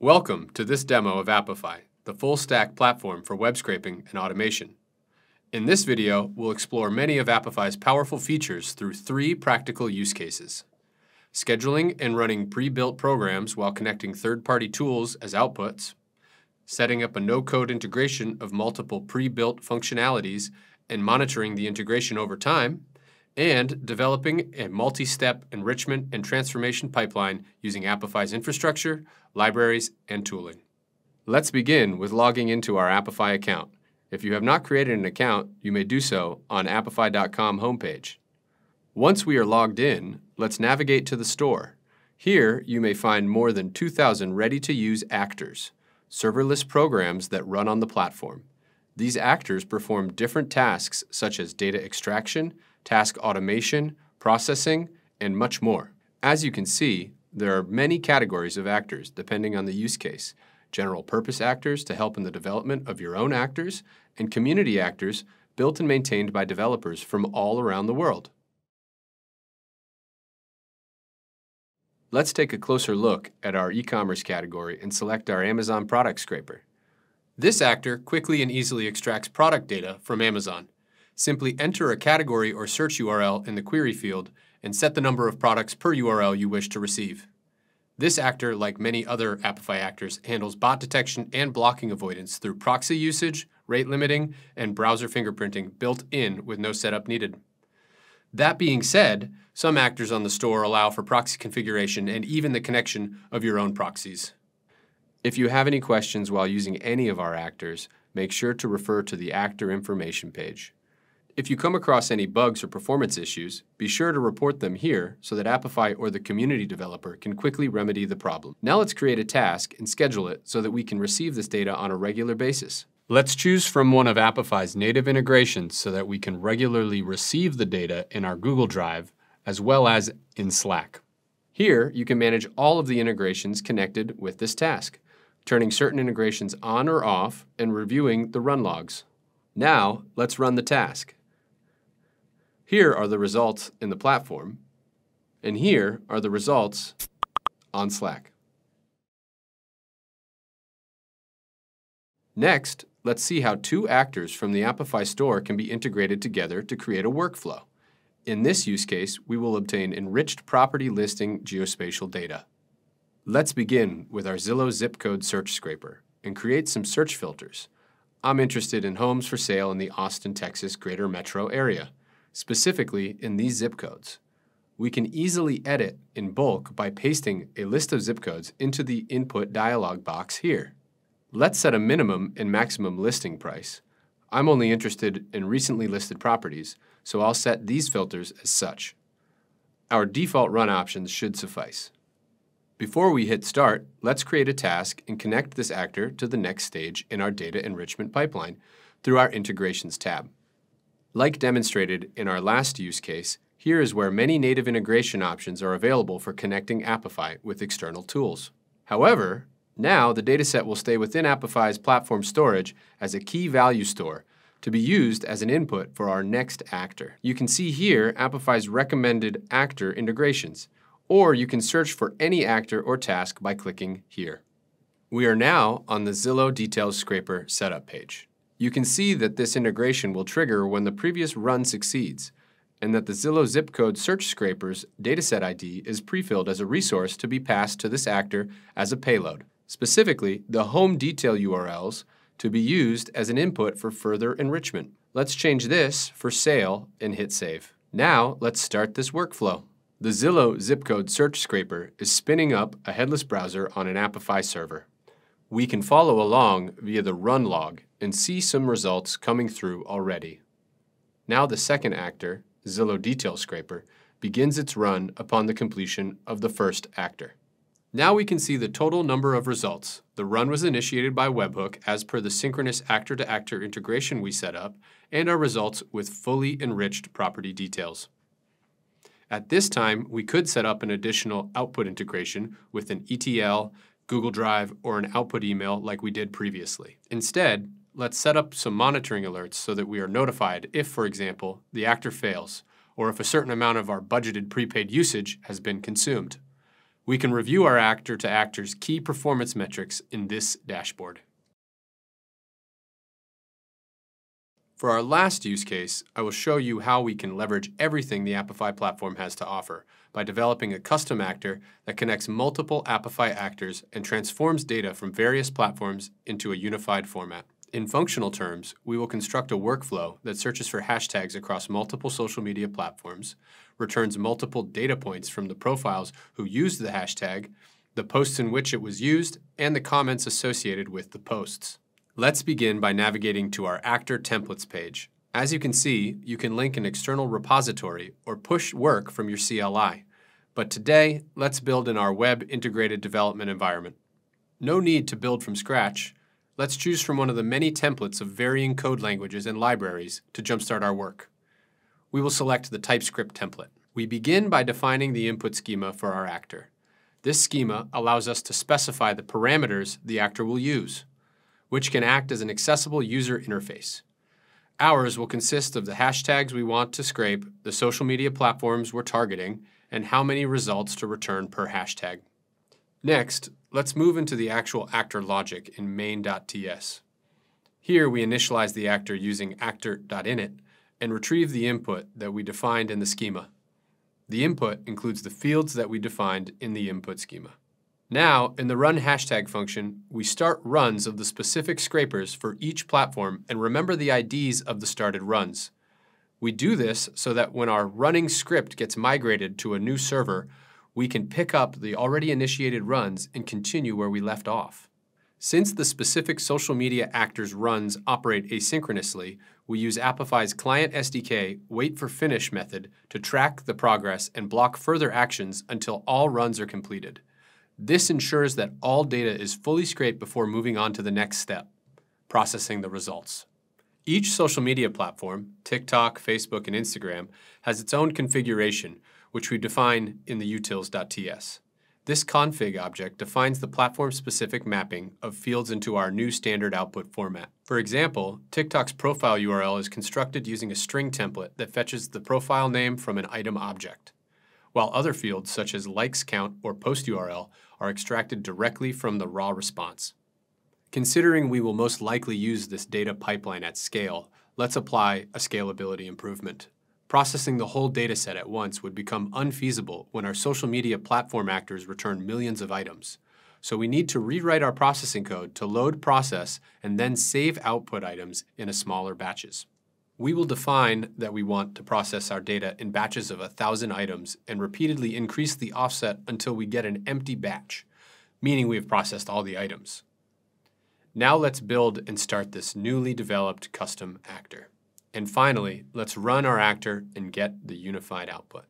Welcome to this demo of Apify, the full-stack platform for web scraping and automation. In this video, we'll explore many of Apify's powerful features through three practical use cases. Scheduling and running pre-built programs while connecting third-party tools as outputs, setting up a no-code integration of multiple pre-built functionalities and monitoring the integration over time, and developing a multi-step enrichment and transformation pipeline using Apify's infrastructure, libraries, and tooling. Let's begin with logging into our Apify account. If you have not created an account, you may do so on apify.com homepage. Once we are logged in, let's navigate to the store. Here, you may find more than 2,000 ready-to-use actors, serverless programs that run on the platform. These actors perform different tasks such as data extraction, task automation, processing, and much more. As you can see, there are many categories of actors depending on the use case. General purpose actors to help in the development of your own actors, and community actors built and maintained by developers from all around the world. Let's take a closer look at our e-commerce category and select our Amazon product scraper. This actor quickly and easily extracts product data from Amazon. Simply enter a category or search URL in the query field and set the number of products per URL you wish to receive. This actor, like many other Apify actors, handles bot detection and blocking avoidance through proxy usage, rate limiting, and browser fingerprinting built in with no setup needed. That being said, some actors on the store allow for proxy configuration and even the connection of your own proxies. If you have any questions while using any of our actors, make sure to refer to the actor information page. If you come across any bugs or performance issues, be sure to report them here so that Apify or the community developer can quickly remedy the problem. Now let's create a task and schedule it so that we can receive this data on a regular basis. Let's choose from one of Apify's native integrations so that we can regularly receive the data in our Google Drive as well as in Slack. Here, you can manage all of the integrations connected with this task, turning certain integrations on or off and reviewing the run logs. Now, let's run the task. Here are the results in the platform, and here are the results on Slack. Next, let's see how two actors from the Apify store can be integrated together to create a workflow. In this use case, we will obtain enriched property listing geospatial data. Let's begin with our Zillow zip code search scraper and create some search filters. I'm interested in homes for sale in the Austin, Texas greater metro area specifically in these zip codes. We can easily edit in bulk by pasting a list of zip codes into the input dialog box here. Let's set a minimum and maximum listing price. I'm only interested in recently listed properties, so I'll set these filters as such. Our default run options should suffice. Before we hit start, let's create a task and connect this actor to the next stage in our data enrichment pipeline through our Integrations tab. Like demonstrated in our last use case, here is where many native integration options are available for connecting Apify with external tools. However, now the dataset will stay within Apify's platform storage as a key value store to be used as an input for our next actor. You can see here Apify's recommended actor integrations, or you can search for any actor or task by clicking here. We are now on the Zillow Details Scraper setup page. You can see that this integration will trigger when the previous run succeeds, and that the Zillow zip code search scraper's dataset ID is prefilled as a resource to be passed to this actor as a payload. Specifically, the home detail URLs to be used as an input for further enrichment. Let's change this for sale and hit save. Now, let's start this workflow. The Zillow zip code search scraper is spinning up a headless browser on an Apify server. We can follow along via the run log and see some results coming through already. Now the second actor, Zillow Detail Scraper, begins its run upon the completion of the first actor. Now we can see the total number of results. The run was initiated by webhook as per the synchronous actor-to-actor -actor integration we set up, and our results with fully enriched property details. At this time, we could set up an additional output integration with an ETL, Google Drive, or an output email like we did previously. Instead, Let's set up some monitoring alerts so that we are notified if, for example, the actor fails, or if a certain amount of our budgeted prepaid usage has been consumed. We can review our actor to actors key performance metrics in this dashboard. For our last use case, I will show you how we can leverage everything the Apify platform has to offer by developing a custom actor that connects multiple Apify actors and transforms data from various platforms into a unified format. In functional terms, we will construct a workflow that searches for hashtags across multiple social media platforms, returns multiple data points from the profiles who used the hashtag, the posts in which it was used, and the comments associated with the posts. Let's begin by navigating to our Actor Templates page. As you can see, you can link an external repository or push work from your CLI. But today, let's build in our web integrated development environment. No need to build from scratch. Let's choose from one of the many templates of varying code languages and libraries to jumpstart our work. We will select the TypeScript template. We begin by defining the input schema for our actor. This schema allows us to specify the parameters the actor will use which can act as an accessible user interface. Ours will consist of the hashtags we want to scrape, the social media platforms we're targeting, and how many results to return per hashtag. Next, let's move into the actual actor logic in main.ts. Here we initialize the actor using actor.init and retrieve the input that we defined in the schema. The input includes the fields that we defined in the input schema. Now, in the run hashtag function, we start runs of the specific scrapers for each platform and remember the IDs of the started runs. We do this so that when our running script gets migrated to a new server, we can pick up the already initiated runs and continue where we left off. Since the specific social media actors runs operate asynchronously, we use Apify's client SDK wait for finish method to track the progress and block further actions until all runs are completed. This ensures that all data is fully scraped before moving on to the next step, processing the results. Each social media platform, TikTok, Facebook, and Instagram, has its own configuration, which we define in the utils.ts. This config object defines the platform-specific mapping of fields into our new standard output format. For example, TikTok's profile URL is constructed using a string template that fetches the profile name from an item object while other fields such as likes count or post URL are extracted directly from the raw response. Considering we will most likely use this data pipeline at scale, let's apply a scalability improvement. Processing the whole dataset at once would become unfeasible when our social media platform actors return millions of items. So we need to rewrite our processing code to load process and then save output items in a smaller batches. We will define that we want to process our data in batches of 1,000 items and repeatedly increase the offset until we get an empty batch, meaning we have processed all the items. Now let's build and start this newly developed custom actor. And finally, let's run our actor and get the unified output.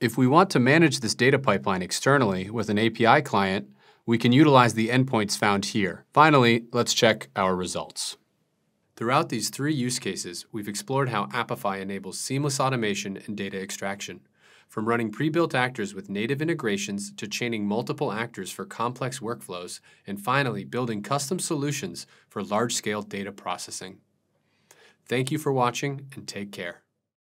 If we want to manage this data pipeline externally with an API client, we can utilize the endpoints found here. Finally, let's check our results. Throughout these three use cases, we've explored how Apify enables seamless automation and data extraction, from running pre-built actors with native integrations to chaining multiple actors for complex workflows, and finally building custom solutions for large-scale data processing. Thank you for watching and take care.